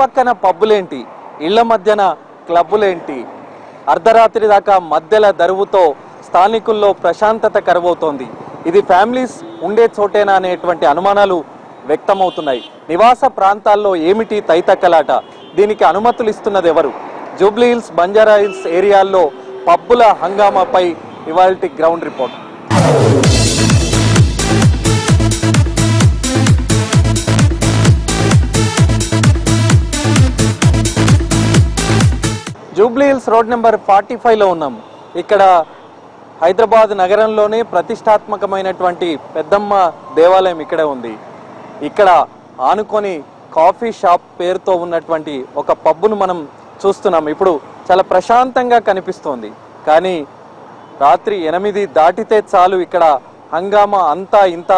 పక్కన పబ్బులేంటి? ఇళ్ళ మధ్యన క్లబ్బులేంటి? అర్ధరాత్రి దాకా మధ్యల దరువుతో స్థానికుల్లో ప్రశాంతత కరువవుతోంది. ఇది ఫ్యామిలీస్ ఉండే చోటేనా అనేటువంటి అనుమానాలు వ్యక్తమవుతున్నాయి. నివాస ప్రాంతాల్లో ఏమిటి తైతక్కలాట? దీనికి అనుమతులు ఇస్తున్నది ఎవరు జూబ్లీ హిల్స్ బంజారా హిల్స్ ఏరియాల్లో పబ్బుల హంగామాపై ఇవాల్టి ground report. Jubilee Hills road number forty ఫైవ్లో ఉన్నాం. ఇక్కడ హైదరాబాద్ నగరంలోనే ప్రతిష్టాత్మకమైనటువంటి పెద్దమ్మ దేవాలయం ఇక్కడే ఉంది. ఇక్కడ ఆనుకొని కాఫీ షాప్ పేరుతో ఉన్నటువంటి ఒక పబ్బును మనం చూస్తున్నాం. ఇప్పుడు చాలా ప్రశాంతంగా కనిపిస్తోంది. కానీ రాత్రి ఎనిమిది దాటితే చాలు ఇక్కడ హంగామా అంతా ఇంత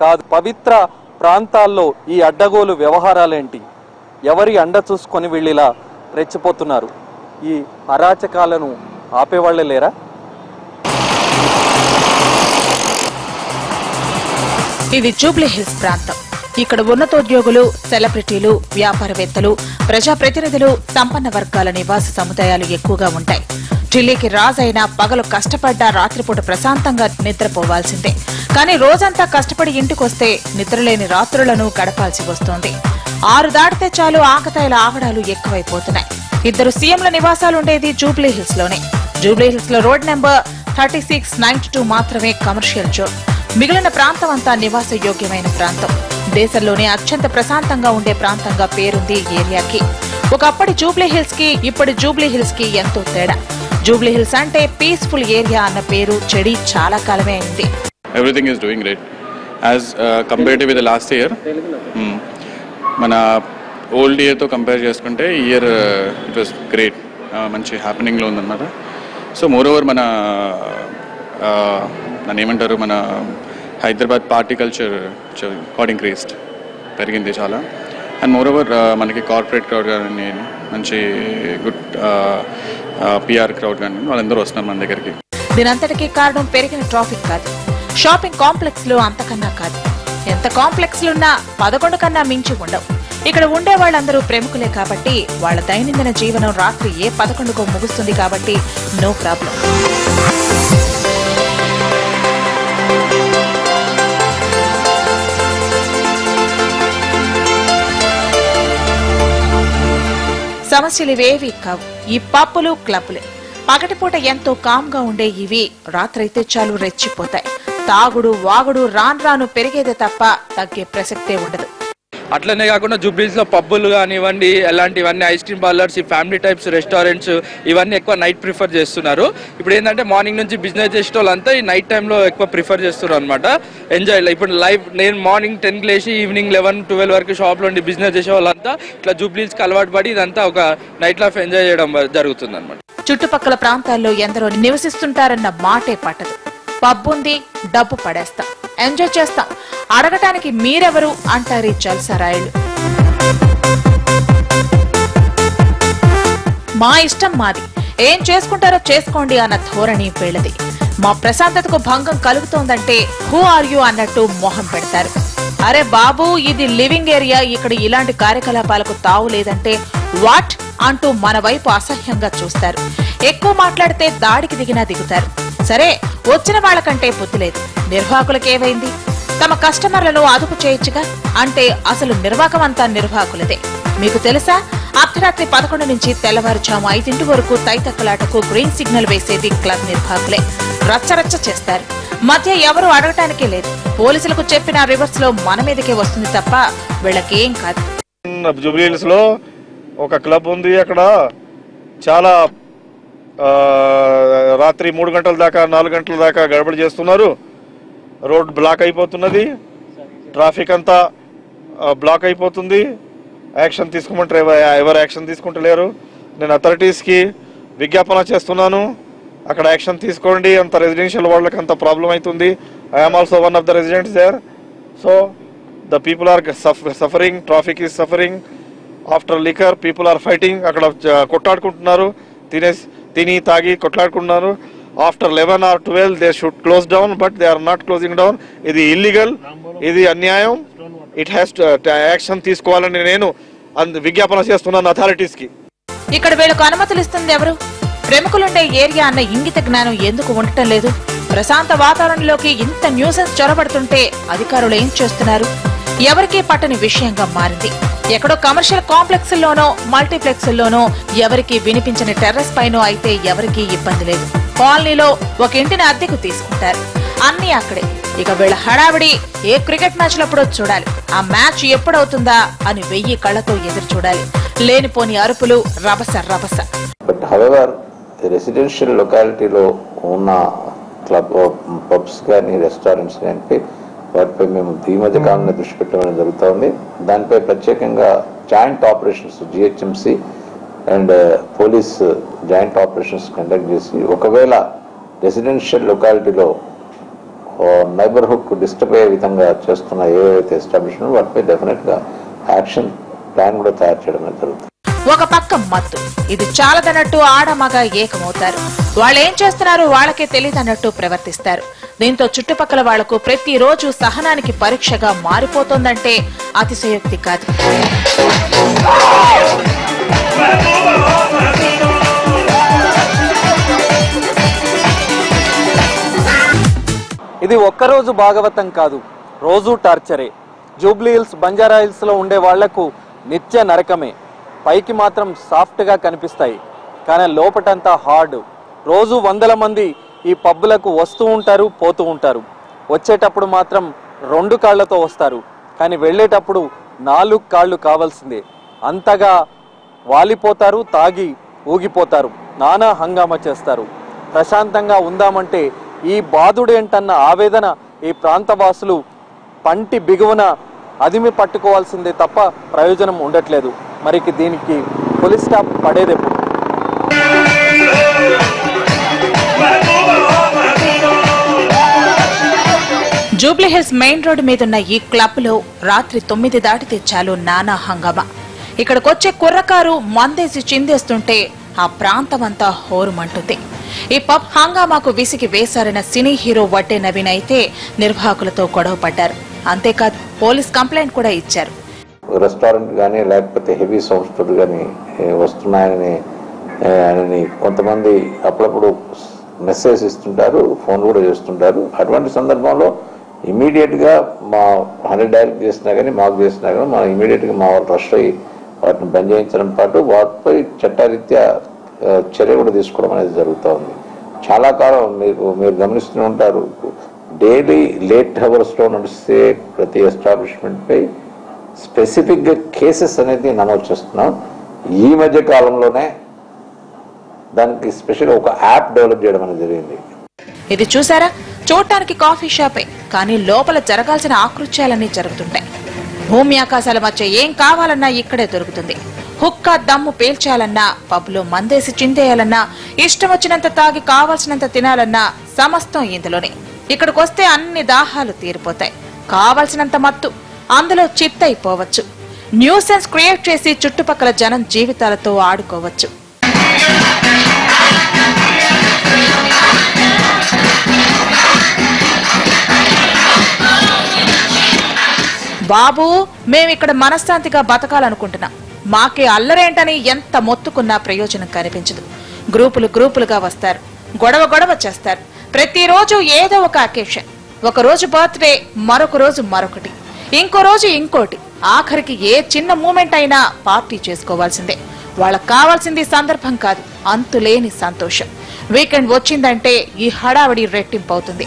కాదు. పవిత్ర ప్రాంతాల్లో ఈ అడ్డగోలు వ్యవహారాలేంటి? ఎవరి అండ చూసుకొని వీళ్ళిలా రెచ్చిపోతున్నారు? ఈ అరాచకాలను ఆపేవాళ్ళే లేరా? ఇది జూబ్లీ హిల్స్ ప్రాంతం. ఇక్కడ ఉన్నతోద్యోగులు సెలబ్రిటీలు వ్యాపారవేత్తలు ప్రజాప్రతినిధులు సంపన్న వర్గాల నివాస సముదాయాలు ఎక్కువగా ఉంటాయి. ఢిల్లీకి రాజైనా పగలు కష్టపడ్డా రాత్రిపూట ప్రశాంతంగా నిద్రపోవాల్సిందే. కానీ రోజంతా కష్టపడి ఇంటికొస్తే నిద్రలేని రాత్రులను గడపాల్సి వస్తోంది. ఆరు దాటితే చాలు ఆకతాయిల ఆగడాలు ఎక్కువైపోతున్నాయి. ఇద్దరు సీఎంల నివాసాలుండేది జూబ్లీ హిల్స్లోనే. జూబ్లీ హిల్స్లో road number thirty six ninety two మాత్రమే కమర్షియల్ జోన్ మిగిలిన ప్రాంతం అంతా నివాస యోగ్యమైన ప్రాంతం. దేశంలోనే అత్యంత ప్రశాంతంగా ఉండే ప్రాంతంగా పేరుంది ఈ ఏరియాకి. ఒకప్పటి జూబ్లీ హిల్స్కి ఇప్పటి జూబ్లీ హిల్స్కి ఎంతో తేడా. జూబ్లీ హిల్స్ అంటే పీస్ఫుల్ ఏరియా అన్న పేరు చెడి చాలా కాలమే అయింది. Everything is doing great as compare to with last year మన ఓల్డ్ ఇయర్తో కంపేర్ చేసుకుంటే ఈ ఇయర్ ఇట్ వాస్ గ్రేట్ మంచి హ్యాపెనింగ్లో ఉందన్నమాట. సో మోర్ ఓవర్ మన దాన్ని ఏమంటారు మన Hyderabad party culture got increased పెరిగింది చాలా. అండ్ మోర్ ఓవర్ మనకి కార్పొరేట్ క్రౌడ్ కానీ మంచి గుడ్ పిఆర్ క్రౌడ్ కానీ వాళ్ళందరూ వస్తున్నారు మన దగ్గరికి. దీనంతటికీ కారణం పెరిగిన ట్రాఫిక్ కాదు. షాపింగ్ కాంప్లెక్స్లో అంతకన్నా కాదు. ఎంత కాంప్లెక్స్లున్నా పదకొండు కన్నా మించి ఉండవు. ఇక్కడ ఉండే వాళ్ళందరూ ప్రముఖులే కాబట్టి వాళ్ళ దైనందిన జీవనం రాత్రి ఏ పదకొండుకో ముగుస్తుంది కాబట్టి నో ప్రాబ్లం. సమస్యలు ఇవేవి కావు. ఈ పప్పులు క్లబ్లే పగటిపూట ఎంతో కామ్గా ఉండే ఇవి రాత్రైతే చాలు రెచ్చిపోతాయి. తాగుడు వాగుడు రాను రాను పెరిగేదే తప్ప తగ్గే ప్రసక్తే ఉండదు. అట్లనే కాకుండా జూబ్లీస్లో పబ్బులు కానివ్వండి అలాంటివన్నీ ఐస్ క్రీమ్ పార్లర్స్ ఈ ఫ్యామిలీ టైప్స్ రెస్టారెంట్స్ ఇవన్నీ ఎక్కువ నైట్ ప్రిఫర్ చేస్తున్నారు. ఇప్పుడు ఏంటంటే మార్నింగ్ నుంచి బిజినెస్ చేసే వాళ్ళంతా ఈ నైట్ టైంలో ఎక్కువ ప్రిఫర్ చేస్తున్నారు అనమాట ఎంజాయ్ ఇప్పుడు లైవ్ నేను మార్నింగ్ టెన్కి లేచి ఈవినింగ్ లెవెన్ ట్వెల్వ్ వరకు షాప్లో ఉండి బిజినెస్ చేసే వాళ్ళంతా ఇట్లా జూబ్లీస్కి అలవాటు పడి ఇదంతా ఒక నైట్ లైఫ్ ఎంజాయ్ చేయడం జరుగుతుంది అనమాట చుట్టుపక్కల ప్రాంతాల్లో ఎందరో నివసిస్తుంటారన్న మాటే పట్టదు. పబ్బుంది డబ్బు పడేస్తా. ఎంజాయ్ చేస్తాం. అడగటానికి మీరెవరు అంటారు ఈ మా ఇష్టం మాది. ఏం చేసుకుంటారో చేసుకోండి అన్న ధోరణి వీళ్ళది. మా ప్రశాంతతకు భంగం కలుగుతోందంటే హూ ఆర్ యు అన్నట్టు మొహం పెడతారు. అరే బాబు ఇది లివింగ్ ఏరియా ఇక్కడ ఇలాంటి కార్యకలాపాలకు తావు లేదంటే వాట్ అంటూ మన వైపు అసహ్యంగా చూస్తారు. ఎక్కువ మాట్లాడితే దాడికి దిగినా దిగుతారు. సరే వచ్చిన వాళ్ళకంటే బుద్ధి లేదు. నిర్వాహకులకేమైంది? తమ కస్టమర్లను అదుపు చేయొచ్చుగా అంటే అసలు నిర్వాహకం అంతా నిర్వాహకులదే. మీకు తెలుసా? అర్ధరాత్రి పదకొండు నుంచి తెల్లవారుజాము ఐదింటి వరకు తైతక్కలాటకు గ్రీన్ సిగ్నల్ వేసేది క్లబ్ నిర్వాహకులే. రచ్చరచ్చ చేస్తారు. మధ్య ఎవరు అడగటానికే లేదు. పోలీసులకు చెప్పిన రివర్స్లో మన మీదకే వస్తుంది తప్ప వీళ్ళకేం కాదు. జూబ్లీహిల్స్లో ఒక క్లబ్ ఉంది అక్కడ. చాలా రాత్రి మూడు గంటల దాకా నాలుగు గంటల దాకా గడబడి చేస్తున్నారు. రోడ్ బ్లాక్ అయిపోతున్నది. ట్రాఫిక్ అంతా బ్లాక్ అయిపోతుంది. యాక్షన్ తీసుకోమంటారు. ఎవ- ఎవరు యాక్షన్ తీసుకుంటలేరు. నేను అథారిటీస్కి విజ్ఞాపన చేస్తున్నాను. అక్కడ యాక్షన్ తీసుకోండి. అంత రెసిడెన్షియల్ వాళ్ళకి అంత ప్రాబ్లం అవుతుంది. I'm also one of the residents there so the people are suffering traffic is suffering after liquor people are fighting అక్కడ కొట్లాడుకుంటున్నారు. తినేసి తిని తాగి కొట్లాడుకుంటున్నారు. After eleven or twelve they should close down but they are not closing down. ఇది illegal ఇది అన్యాయం. It has action తీసుకోవాలని నేను అందు విజ్ఞాపన చేస్తున్నాను అథారిటీస్కి. ఇక్కడ వీళ్ళకు అనుమతులు ఇస్తుంది ఎవరు? ప్రముఖులుండే ఏరియా అన్న ఇంగిత జ్ఞానం ఎందుకు ఉండటం లేదు? ప్రశాంత వాతావరణంలోకి ఇంత న్యూసెన్స్ చొరబడుతుంటే అధికారులు ఏం చేస్తున్నారు? ఎవరికీ పట్టని విషయంగా మారింది. ఎక్కడో కమర్షియల్ కాంప్లెక్స్ లోనో మల్టీప్లెక్స్ లోనో ఎవరికి వినిపించని టెర్రస్ పైనో అయితే ఎవరికీ ఇబ్బంది లేదు. కాలనీలో ఒక ఇంటిని అద్దెకు తీసుకుంటారు. అన్ని అక్కడే. ఇక వీళ్ళ హడావిడి ఏ క్రికెట్ మ్యాచ్ లప్పుడో చూడాలి. ఆ మ్యాచ్ ఎప్పుడవుతుందా అని వెయ్యి కళ్ళతో ఎదురు చూడాలి. లేనిపోని అరుపులు రభస రభస. బట్ హవెవర్ రెసిడెన్షియల్ లొకాలిటీలో ఉన్న క్లబ్ పబ్స్ కానీ రెస్టారెంట్స్ కానీ వాటిపై మేము ఈ మధ్య కాలంలో దృష్టి పెట్టడం జరుగుతోంది. దానిపై ప్రత్యేకంగా joint operations GHMC and uh, police uh, joint operations conduct చేసి ఒకవేళ రెసిడెన్షియల్ లొకాలిటీలో నైబర్హుడ్ డిస్టర్బ్ అయ్యే విధంగా చేస్తున్న ఏవైతే ఎస్టాబ్లిష్మెంట్ వాటిపై డెఫినెట్గా యాక్షన్ ప్లాన్ కూడా తయారు చేయడం జరుగుతుంది. ఒక పక్క మత్తు. ఇది చాలదన్నట్టు ఆడమగ ఏకమవుతారు. వాళ్ళు ఏం చేస్తున్నారు? వాళ్ళకే తెలియదన్నట్టు ప్రవర్తిస్తారు. దీంతో చుట్టుపక్కల వాళ్ళకు ప్రతిరోజు సహనానికి పరీక్షగా మారిపోతోందంటే అతిశయోక్తి కాదు. ఇది ఒక్కరోజు భాగవతం కాదు రోజు టార్చరే. జూబ్లీ హిల్స్ బంజారా హిల్స్లో ఉండే వాళ్ళకు నిత్య నరకమే. పైకి మాత్రం సాఫ్ట్గా కనిపిస్తాయి కానీ లోపటంతా హార్డ్. రోజు వందల మంది ఈ పబ్బులకు వస్తూ ఉంటారు పోతూ ఉంటారు. వచ్చేటప్పుడు మాత్రం రెండు కాళ్ళతో వస్తారు కానీ వెళ్ళేటప్పుడు నాలుగు కాళ్ళు కావాల్సిందే. అంతగా వాలిపోతారు తాగి ఊగిపోతారు నానా హంగామా చేస్తారు. ప్రశాంతంగా ఉందామంటే ఈ బాధుడేంటన్న ఆవేదన ఈ ప్రాంతవాసులు పంటి బిగువన అదిమి పట్టుకోవాల్సిందే తప్ప ప్రయోజనం ఉండట్లేదు. మరికి దీనికి పోలీస్ స్టాప్ పడేదెప్పుడు? జూబ్లీహిల్స్ మెయిన్ రోడ్డు మీదున్న ఈ క్లబ్లో రాత్రి తొమ్మిది దాటితే చాలు నానా హంగామా. ఇక్కడికొచ్చే కుర్రకారు మందేసి చిందేస్తుంటే ఆ ప్రాంతమంతా హోరుమంటుంది. ఈ పబ్ హంగామాకు విసిగి వేశారన్న సినీ హీరో వడ్డే నవీన్ అయితే నిర్వాహకులతో గొడవ పడ్డారు. అంతేకాదు పోలీస్ కంప్లైంట్ కూడా ఇచ్చారు. రెస్టారెంట్ కానీ లేకపోతే హెవీ సౌండ్ కానీ వస్తున్నాయని ఆయనని అని కొంతమంది అప్పుడప్పుడు మెసేజ్ ఇస్తుంటారు ఫోన్ కూడా చేస్తుంటారు. అటువంటి సందర్భంలో ఇమీడియట్గా మా హండ్రెడ్ డైరెక్ట్ చేసినా కానీ మాకు చేసినా కానీ మనం ఇమీడియట్గా మా వాళ్ళు రష్ అయ్యి వాటిని బంద్ చేయించడం పాటు వాటిపై చట్టరీత్యా చర్య కూడా తీసుకోవడం అనేది జరుగుతూ ఉంది చాలా కాలం మీకు మీరు గమనిస్తూనే ఉంటారు. డైలీ లేట్ అవర్స్లో నడిస్తే ప్రతి ఎస్టాబ్లిష్మెంట్పై స్పెసిఫిక్గా కేసెస్ అనేది నమోదు చేస్తున్నాం. ఈ మధ్య కాలంలోనే దానికి స్పెషల్ ఒక యాప్ డెవలప్ చేయడం అనేది జరిగింది. ఇది చూసారా? చూడటానికి కాఫీ షాపే కానీ లోపల జరగాల్సిన ఆకృత్యాలన్నీ జరుగుతుంటాయి. భూమి ఆకాశాల మధ్య ఏం కావాలన్నా ఇక్కడే దొరుకుతుంది. హుక్కా దమ్ము పేల్చాలన్నా పబ్లో మందేసి చిందేయాలన్నా ఇష్టం వచ్చినంత తాగి కావాల్సినంత తినాలన్నా సమస్తం ఇందులోనే. ఇక్కడికొస్తే అన్ని దాహాలు తీరిపోతాయి. కావలసినంత మత్తు అందులో చిత్తైపోవచ్చు. న్యూసెన్స్ క్రియేట్ చేసి చుట్టుపక్కల జనం జీవితాలతో ఆడుకోవచ్చు. బాబు ఇక్కడ మనశ్శాంతిగా బతకాలనుకుంటున్నాం. మాకే అల్లరేంటని ఎంత మొత్తుకున్నా ప్రయోజనం కనిపించదు. గ్రూపులు గ్రూపులుగా వస్తారు. గొడవ గొడవ చేస్తారు. ప్రతిరోజు ఏదో ఒక అకేషన్. ఒక రోజు బర్త్డే మరొక రోజు మరొకటి. ఇంకో రోజు ఇంకోటి. ఆఖరికి ఏ చిన్న మూమెంట్ అయినా పార్టీ చేసుకోవాల్సిందే. వాళ్ళకి కావాల్సింది సందర్భం కాదు అంతులేని సంతోషం. వీకెండ్ వచ్చిందంటే ఈ హడావిడి రెట్టింపు అవుతుంది.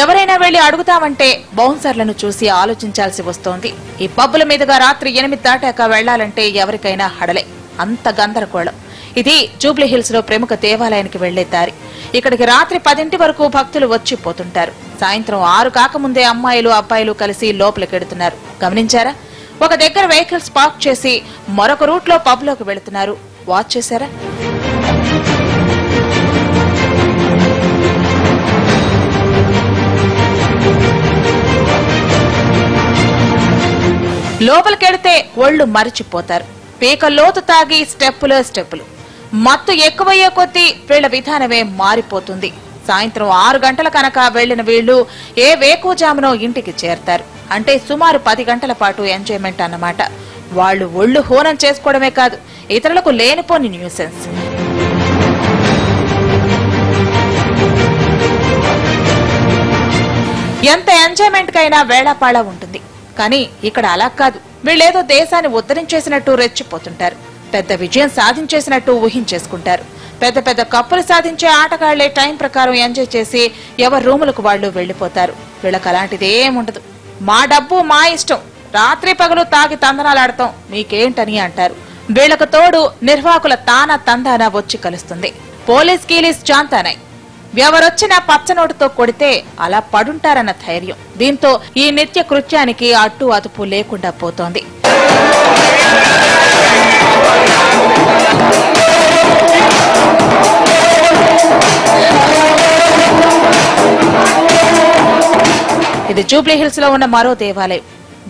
ఎవరైనా వెళ్ళి అడుగుతామంటే బౌన్సర్లను చూసి ఆలోచించాల్సి వస్తోంది. ఈ పబ్బుల మీదుగా రాత్రి ఎనిమిది దాటాక వెళ్ళాలంటే ఎవరికైనా హడలే. అంత గందరగోళం. ఇది జూబ్లీహిల్స్లో ప్రముఖ దేవాలయానికి వెళ్ళే దారి. ఇక్కడికి రాత్రి పదింటి వరకు భక్తులు వచ్చి పోతుంటారు. సాయంత్రం ఆరు కాకముందే అమ్మాయిలు అబ్బాయిలు కలిసి లోపలికెడుతున్నారు. గమనించారా? ఒక దగ్గర వెహికల్స్ పార్క్ చేసి మరొక రూట్లో పబ్లోకి పబ్లోకి వెళుతున్నారు. వాచ్ చేశారా? లోపలికెడితే ఒళ్ళు మరిచిపోతారు. పీక లోతు తాగి స్టెప్పులో స్టెప్పులు. మత్తు ఎక్కువయ్యే కొద్దీ వీళ్ళ విధానమే మారిపోతుంది. సాయంత్రం ఆరు గంటల కనుక వెళ్ళిన వీళ్ళు ఏ వేకువజామునో ఇంటికి చేరతారు. అంటే సుమారు పది గంటల పాటు ఎంజాయ్మెంట్ అన్నమాట. వాళ్ళు ఒళ్ళు హోనం చేసుకోవడమే కాదు ఇతరులకు లేనిపోని న్యూసెన్స్ ఎంత ఎంజాయ్మెంట్ కైనా వేళాపాళ ఉంటుంది. కానీ ఇక్కడ అలా కాదు. వీళ్ళేదో దేశాన్ని ఉద్ధరించేసినట్టు రెచ్చిపోతుంటారు. పెద్ద విజయం సాధించేసినట్టు ఊహించేసుకుంటారు. పెద్ద పెద్ద కప్పులు సాధించే ఆటగాళ్ళే టైం ప్రకారం ఎంజాయ్ చేసి ఎవరి రూములకు వాళ్ళు వెళ్ళిపోతారు వీళ్ళకి అలాంటిది ఏముండదు మా డబ్బు మా ఇష్టం. రాత్రి పగలు తాగి తందనాలాడతాం. మీకేంటని అంటారు. వీళ్ళకు తోడు నిర్వాహకుల తాన తందాన వచ్చి కలుస్తుంది. పోలీస్ కీలీస్ చాంతానాయ్ ఎవరొచ్చినా పచ్చనోటుతో కొడితే అలా పడుంటారన్న ధైర్యం. దీంతో ఈ నిత్య కృత్యానికి అట్టు అదుపు లేకుండా పోతోంది. ఇది జూబ్లీహిల్స్లో ఉన్న మరో దేవాలయం.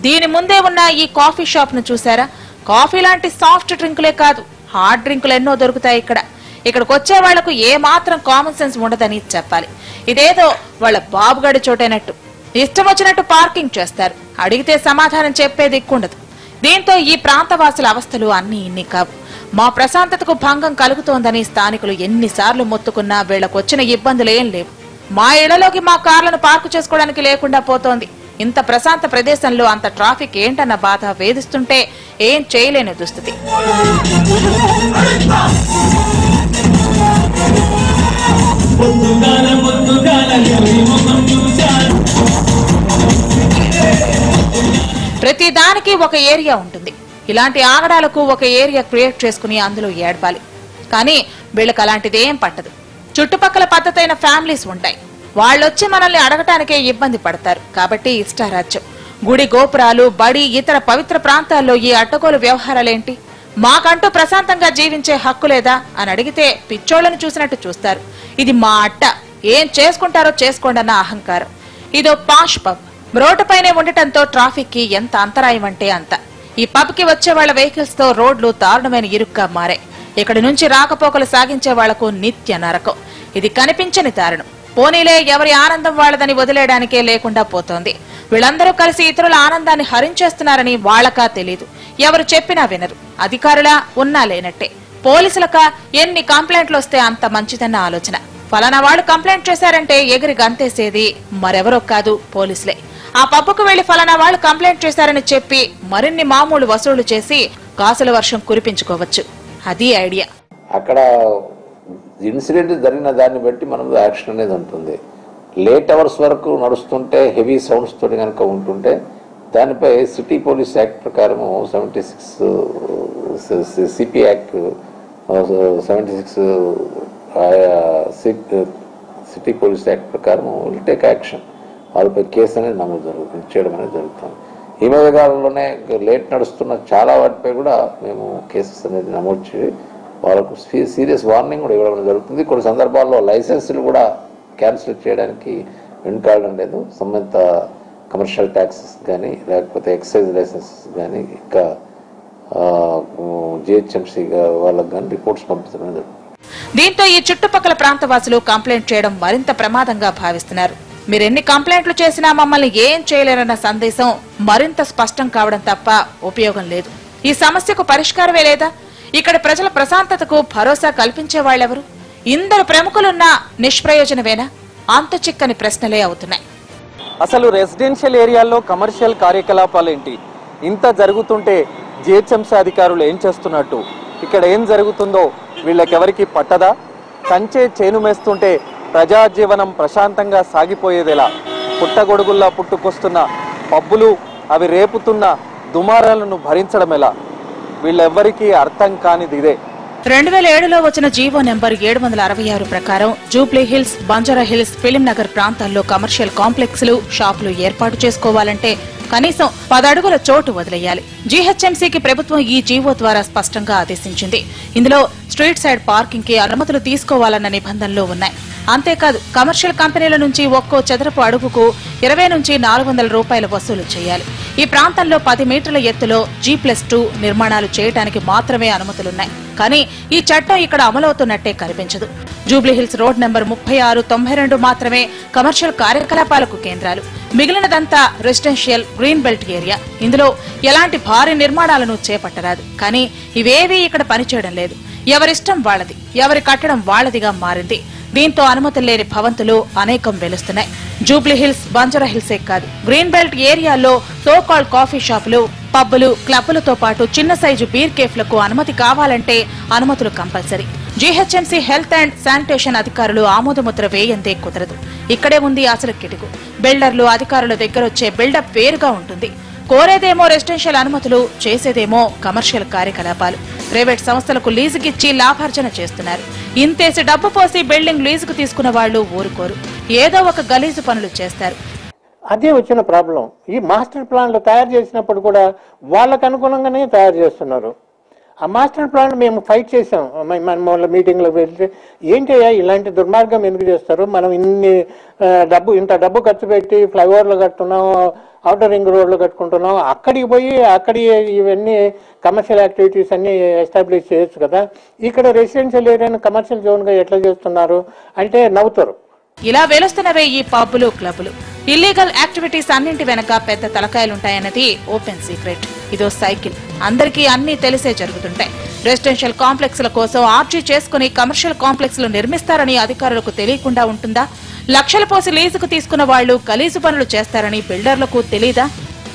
దీని ముందే ఉన్న ఈ కాఫీ షాప్ను చూసారా కాఫీ లాంటి సాఫ్ట్ డ్రింకులే కాదు హార్డ్ డ్రింకులు ఎన్నో దొరుకుతాయి ఇక్కడ. ఇక్కడికి వచ్చే వాళ్ళకు ఏ మాత్రం కామన్ సెన్స్ ఉండదని చెప్పాలి. ఇదేదో వాళ్ళ బాబుగాడి చోటైనట్టు. ఇష్టం వచ్చినట్టు పార్కింగ్ చేస్తారు. అడిగితే సమాధానం చెప్పే దిక్కుండదు. దీంతో ఈ ప్రాంతవాసుల అవస్థలు అన్ని ఇన్ని కావు. మా ప్రశాంతతకు భంగం కలుగుతోందని స్థానికులు ఎన్నిసార్లు మొత్తుకున్నా వీళ్ళకు వచ్చిన ఇబ్బందులేం లేవు. మా ఇళ్ళలోకి మా కార్లను పార్కు చేసుకోవడానికి లేకుండా పోతోంది. ఇంత ప్రశాంత ప్రదేశంలో అంత ట్రాఫిక్ ఏంటన్న బాధ వేధిస్తుంటే ఏం చేయలేని దుస్థితి. ప్రతి దానికి ఒక ఏరియా ఉంటుంది. ఇలాంటి ఆగడాలకు ఒక ఏరియా క్రియేట్ చేసుకుని అందులో ఏడ్పాలి. కానీ వీళ్ళకి అలాంటిది ఏం పట్టదు. చుట్టుపక్కల పద్ధతైన ఫ్యామిలీస్ ఉంటాయి. వాళ్ళొచ్చి మనల్ని అడగటానికే ఇబ్బంది పడతారు. కాబట్టి ఇష్టారాజ్యం. గుడి గోపురాలు బడి ఇతర పవిత్ర ప్రాంతాల్లో ఈ అడ్డగోలు వ్యవహారాలేంటి? మాకంటూ ప్రశాంతంగా జీవించే హక్కు లేదా? అని అడిగితే పిచ్చోళ్ళను చూసినట్టు చూస్తారు. ఇది మా అట్ట. ఏం చేసుకుంటారో చేసుకోండన్న అహంకారం. ఇదో పాష్ పబ్ రోడ్డుపైనే ఉండటంతో ట్రాఫిక్కి ఎంత అంతరాయం అంటే అంత. ఈ పబ్కి వచ్చే వాళ్ళ వెహికల్స్తో రోడ్లు దారుణమైన ఇరుగ్గా మారాయి. ఇక్కడి నుంచి రాకపోకలు సాగించే వాళ్ళకు నిత్య నరకం. ఇది కనిపించని దారుణం. పోనీలే ఎవరి ఆనందం వాళ్ళదని వదిలేయడానికే లేకుండా పోతోంది. వీళ్ళందరూ కలిసి ఇతరుల ఆనందాన్ని హరించేస్తున్నారని వాళ్ళకా తెలీదు. ఎవరు చెప్పినా వినరు. అధికారులా ఉన్నా లేనట్టే. పోలీసులక ఎన్ని కంప్లైంట్లు వస్తే అంత మంచిదన్న ఆలోచన. ఫలానా వాళ్ళు కంప్లైంట్ చేశారంటే ఎగిరి గంతేసేది మరెవరో కాదు పోలీసులే. ఆ పబ్బుకు వెళ్ళి ఫలానా వాళ్ళు కంప్లైంట్ చేశారని చెప్పి మరిన్ని మామూలు వసూళ్ళు చేసి కాసుల వర్షం కురిపించుకోవచ్చు. అది ఐడియా. అక్కడ ఇన్సిడెంట్ జరిగిన దాన్ని బట్టి మనం యాక్షన్ అనేది ఉంటుంది. లేట్ అవర్స్ వరకు నడుస్తుంటే హెవీ సౌండ్స్ తోటి కనుక ఉంటుంటే దానిపై సిటీ పోలీస్ యాక్ట్ ప్రకారము seventy six CP act seventy six city police act ప్రకారం విల్ టేక్ యాక్షన్. వాళ్ళపై కేసు అనేది నమోదు జరుగుతుంది చేయడం అనేది జరుగుతుంది. ఈ మధ్య కాలంలోనే లేట్ నడుస్తున్న చాలా వాటిపై కూడా మేము కేసెస్ అనేది నమోదు చేయి వాళ్ళకు సీరియస్ వార్నింగ్ కూడా ఇవ్వడం జరుగుతుంది. కొన్ని సందర్భాల్లో లైసెన్సులు కూడా క్యాన్సిల్ చేయడానికి వెనుకాడడం లేదు. సంబంధిత కమర్షియల్ ట్యాక్సెస్ కానీ లేకపోతే ఎక్సైజ్ లైసెన్సెస్ కానీ ఇంకా జిహెచ్ఎంసీ వాళ్ళకి కానీ రిపోర్ట్స్ పంపించడం జరుగుతుంది. దీంతో ఈ చుట్టుపక్కల ప్రాంతవాసులు కంప్లైంట్ చేయడం మరింత ప్రమాదంగా భావిస్తున్నారు. మీరెన్ని కంప్లైంట్లు చేసినా మమ్మల్ని ఏం చేయలేరన్న సందేశం మరింత స్పష్టం కావడం తప్ప ఉపయోగం లేదు. ఈ సమస్యకు పరిష్కారమే లేదా? ఇక్కడ ప్రజల ప్రశాంతతకు భరోసా కల్పించేవాళ్ళెవరు ఇందరు ప్రముఖులున్నా నిష్ప్రయోజనమేనా? అంత చిక్కని ప్రశ్నలే అవుతున్నాయి. అసలు రెసిడెన్షియల్ ఏరియాల్లో కమర్షియల్ కార్యకలాపాలు ఏంటి? ఇంత జరుగుతుంటే జిహెచ్ఎంసీ అధికారులు ఏం చేస్తున్నట్టు? ఇక్కడ ఏం జరుగుతుందో వీళ్ళకెవరికి పట్టదా? కంచే చేను మేస్తుంటే ప్రజాజీవనం ప్రశాంతంగా సాగిపోయేదెలా? పుట్టగొడుగుల్లా పుట్టుకొస్తున్న పబ్బులు అవి రేపుతున్న దుమారాలను భరించడం ఎలా వీళ్ళెవ్వరికీ అర్థం కానిది ఇదే. రెండు వేల ఏడులో వచ్చిన జీవో నెంబర్ ఏడు వందల అరవై ఆరు ప్రకారం జూబ్లీ హిల్స్ బంజారా హిల్స్ ఫిలిం నగర్ ప్రాంతాల్లో కమర్షియల్ కాంప్లెక్స్లు షాపులు ఏర్పాటు చేసుకోవాలంటే కనీసం పదడుగుల చోటు వదిలేయాలి. జీహెచ్ఎంసీకి ప్రభుత్వం ఈ జీవో ద్వారా స్పష్టంగా ఆదేశించింది. ఇందులో స్ట్రీట్ సైడ్ పార్కింగ్కి అనుమతులు తీసుకోవాలన్న నిబంధనలు ఉన్నాయి. అంతేకాదు కమర్షియల్ కంపెనీల నుంచి ఒక్కో చదరపు అడుగుకు ఇరవై నుంచి నాలుగు వందల రూపాయల వసూలు చేయాలి. ఈ ప్రాంతంలో పది మీటర్ల ఎత్తులో జీ ప్లస్ టూ నిర్మాణాలు చేయడానికి మాత్రమే అనుమతులున్నాయి. కానీ ఈ చట్టం ఇక్కడ అమలవుతున్నట్టే కనిపించదు. జూబ్లీహిల్స్ రోడ్ నెంబర్ ముప్పై ఆరు తొంభై రెండు మాత్రమే కమర్షియల్ కార్యకలాపాలకు కేంద్రాలు. మిగిలినదంతా రెసిడెన్షియల్ గ్రీన్ బెల్ట్ ఏరియా. ఇందులో ఎలాంటి భారీ నిర్మాణాలను చేపట్టరాదు. కానీ ఇవేవీ ఇక్కడ పనిచేయడం లేదు. ఎవరిష్టం వాళ్ళది. ఎవరి కట్టడం వాళ్ళదిగా మారింది. దీంతో అనుమతులు లేని భవంతులు అనేకం వెలుస్తున్నాయి. జూబ్లీ హిల్స్ కాదు. గ్రీన్ బెల్ట్ ఏరియాలో సో కాఫీ షాపులు పబ్బులు క్లబ్బులతో పాటు చిన్న సైజు బీర్ కేఫ్లకు అనుమతి కావాలంటే అనుమతులు compulsory. GHMC health and sanitation అధికారులు ఆమోదముద్ర వేయందే కుదరదు. ఇక్కడే ఉంది అసలు కిటుకు. బిల్డర్లు అధికారుల దగ్గర వచ్చే బిల్డప్ వేరుగా ఉంటుంది. కోరేదేమో రెసిడెన్షియల్ అనుమతులు చేసేదేమో కమర్షియల్ కార్యకలాపాలు. ప్రైవేట్ సంస్థలకు లీజుకిచ్చి లాభార్జన చేస్తున్నారు. ఇంతేసి డబ్బు పోసి బిల్డింగ్ లీజుకు తీసుకున్న వాళ్ళు ఊరుకోరు. ఏదో ఒక గలీజు పనులు చేస్తారు. అదే వచ్చిన ప్రాబ్లం. ఈ మాస్టర్ ప్లాన్లు తయారు చేసినప్పుడు కూడా వాళ్ళకు అనుగుణంగానే తయారు చేస్తున్నారు. ఆ మాస్టర్ ప్లాన్ మేము ఫైట్ చేసాం మనం మన మీటింగ్లో వెళ్తే ఏంటయ్యా ఇలాంటి దుర్మార్గం ఎందుకు చేస్తారు? మనం ఇన్ని డబ్బు ఇంత డబ్బు ఖర్చు పెట్టి ఫ్లైఓవర్లు కట్టున్నాం అవుటర్ రింగ్ రోడ్లు కట్టుకుంటున్నాం. అక్కడికి పోయి అక్కడి ఇవన్నీ కమర్షియల్ యాక్టివిటీస్ అన్ని ఎస్టాబ్లిష్ చేయొచ్చు కదా. ఇక్కడ రెసిడెన్షియల్ ఏరియాను కమర్షియల్ జోన్గా ఎట్లా చేస్తున్నారు అంటే నవ్వుతారు. ఇలా వెలుస్తున్నవే ఈ పబ్బులు క్లబ్లు ఇల్లీగల్ యాక్టివిటీస్ అన్నింటి వెనక పెద్ద తలకాయలుంటాయన్నది ఓపెన్ సీక్రెట్ ఇదో సైకిల్. అందరికీ అన్ని తెలిసే జరుగుతుంటాయి. రెసిడెన్షియల్ కాంప్లెక్స్ల కోసం ఆర్జీ చేసుకుని కమర్షియల్ కాంప్లెక్స్లు నిర్మిస్తారని అధికారులకు తెలియకుండా ఉంటుందా? లక్షల పోసి లీజుకు తీసుకున్న వాళ్ళు కలీజు పనులు చేస్తారని బిల్డర్లకు తెలీదా?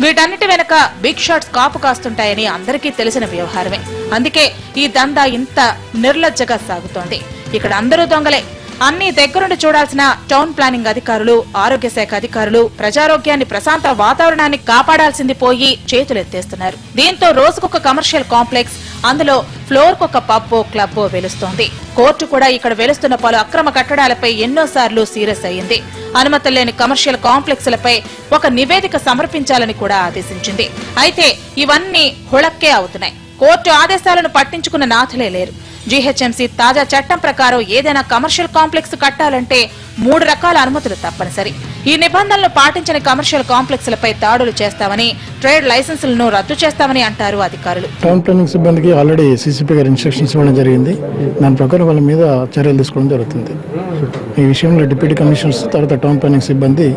వీటన్నిటి వెనక బిగ్ షాట్స్ కాపు కాస్తుంటాయని అందరికీ తెలిసిన వ్యవహారమే. అందుకే ఈ దందా ఇంత నిర్లజ్జగా సాగుతోంది. ఇక్కడ అందరూ దొంగలే. అన్ని దగ్గరుండి చూడాల్సిన టౌన్ ప్లానింగ్ అధికారులు ఆరోగ్య శాఖ అధికారులు ప్రజారోగ్యాన్ని ప్రశాంత వాతావరణాన్ని కాపాడాల్సింది పోయి చేతులెత్తేస్తున్నారు. దీంతో రోజుకొక కమర్షియల్ కాంప్లెక్స్ అందులో ఫ్లోర్ కొక పబ్బో క్లబ్బో వెలుస్తోంది. కోర్టు కూడా ఇక్కడ వెలుస్తున్న పలు అక్రమ కట్టడాలపై ఎన్నోసార్లు సీరియస్ అయ్యింది. అనుమతులు లేని కమర్షియల్ కాంప్లెక్స్లపై ఒక నివేదిక సమర్పించాలని కూడా ఆదేశించింది. అయితే ఇవన్నీ హుళక్కే అవుతున్నాయి. కోర్టు ఆదేశాలను పట్టించుకున్న నాథులే లేరు. జీహెచ్ఎంసీ తాజా చట్టం ప్రకారం ఏదైనా కమర్షియల్ కాంప్లెక్స్ కట్టాలంటే మూడు రకాల అనుమతులు తప్పనిసరి. ఈ నిబంధనలు పాటించని కమర్షియల్ కాంప్లెక్స్లపై దాడులు చేస్తామని ట్రేడ్ లైసెన్సులను రద్దు చేస్తామని అంటారు అధికారులు. టౌన్ ప్లానింగ్ సిబ్బందికి ఆల్రెడీ సీసీపీ గారు ఇన్స్ట్రక్షన్స్ ఇవ్వడం జరిగింది. దాని ప్రకారం వాళ్ళ మీద చర్యలు తీసుకోవడం జరుగుతుంది. ఈ విషయంలో డిప్యూటీ కమిషనర్స్ తర్వాత టౌన్ ప్లానింగ్ సిబ్బంది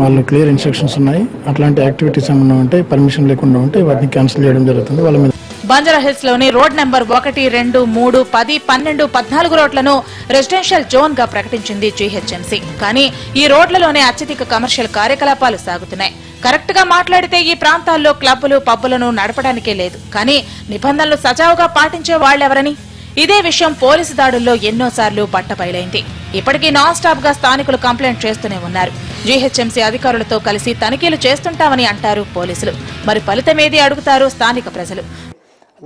వాళ్ళు క్లియర్ ఇన్స్ట్రక్షన్స్ ఉన్నాయి. అట్లాంటి యాక్టివిటీస్ ఏమన్నా ఉంటే పర్మిషన్ లేకుండా ఉంటే వాటిని క్యాన్సిల్ చేయడం జరుగుతుంది. వాళ్ళ మీద బంజారా హిల్స్లోని రోడ్ నెంబర్ ఒకటి రెండు మూడు పది పన్నెండు పద్నాలుగు రోడ్లను రెసిడెన్షియల్ జోన్గా ప్రకటించింది జీహెచ్ఎంసీ. కానీ ఈ రోడ్లలోనే అత్యధిక కమర్షియల్ కార్యకలాపాలు సాగుతున్నాయి. కరెక్ట్గా మాట్లాడితే ఈ ప్రాంతాల్లో క్లబ్బులు పబ్బులను నడపడానికే లేదు. కానీ నిబంధనలు సజావుగా పాటించే వాళ్ళెవరని? ఇదే విషయం పోలీసు దాడుల్లో ఎన్నోసార్లు బట్టబయలైంది. ఇప్పటికీ నాన్ స్టాప్గా స్థానికులు కంప్లైంట్ చేస్తూనే ఉన్నారు. జీహెచ్ఎంసీ అధికారులతో కలిసి తనిఖీలు చేస్తుంటామని అంటారు పోలీసులు. మరి ఫలితమేది అడుగుతారు స్థానిక ప్రజలు.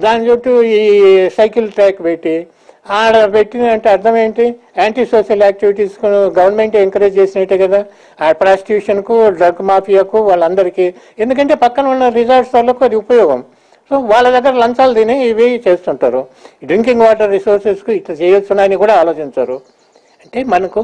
దాని చుట్టూ ఈ సైకిల్ ట్రాక్ పెట్టి ఆడ పెట్టినంటే అర్థం ఏంటి? Anti social activities government encourage చేసినట్టే కదా. ఆ ప్రాస్టిట్యూషన్కు డ్రగ్ మాఫియాకు వాళ్ళందరికీ. ఎందుకంటే పక్కన ఉన్న రిసార్ట్స్ వాళ్ళకు అది ఉపయోగం. సో వాళ్ళ దగ్గర లంచాలు తిని ఇవి చేస్తుంటారు. డ్రింకింగ్ వాటర్ రిసోర్సెస్కు ఇట్లా చేయొచ్చునని కూడా ఆలోచించరు. అంటే మనకు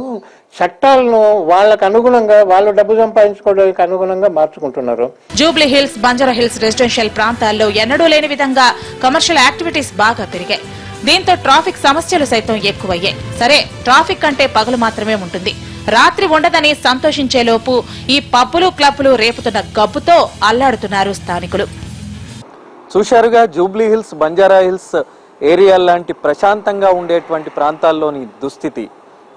చట్టాలను వాళ్ళకు అనుగుణంగా వాళ్ళు డబ్బు సంపాదించుకోవడానికి అనుగుణంగా మార్చుకుంటున్నారు. జూబ్లీ హిల్స్ బంజారా హిల్స్ రెసిడెన్షియల్ ప్రాంతాల్లో ఎన్నడూ లేని విధంగా కమర్షియల్ యాక్టివిటీస్ బాగా పెరిగాయి. దీంతో ట్రాఫిక్ సమస్యలు సైతం ఎక్కువయ్యాయి. సరే ట్రాఫిక్ అంటే పగలు మాత్రమే ఉంటుంది. రాత్రి ఉండదని సంతోషించేలోపు ఈ పబ్బులు క్లబ్బులు రేపుతున్న గబ్బుతో అల్లాడుతున్నారు స్థానికులు. చూశారుగా జూబ్లీ హిల్స్ బంజారా హిల్స్ ఏరియా లాంటి ప్రశాంతంగా ఉండేటువంటి ప్రాంతాల్లోని దుస్థితి.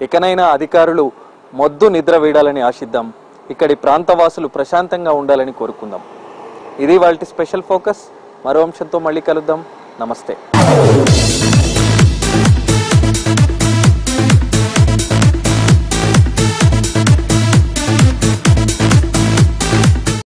ఇకనైనా అధికారులు మొద్దు నిద్ర వీడాలని ఆశిద్దాం. ఇక్కడి ప్రాంతవాసులు ప్రశాంతంగా ఉండాలని కోరుకుందాం. ఇది వాళ్ళ స్పెషల్ ఫోకస్. మరో అంశంతో మళ్ళీ కలుద్దాం. నమస్తే.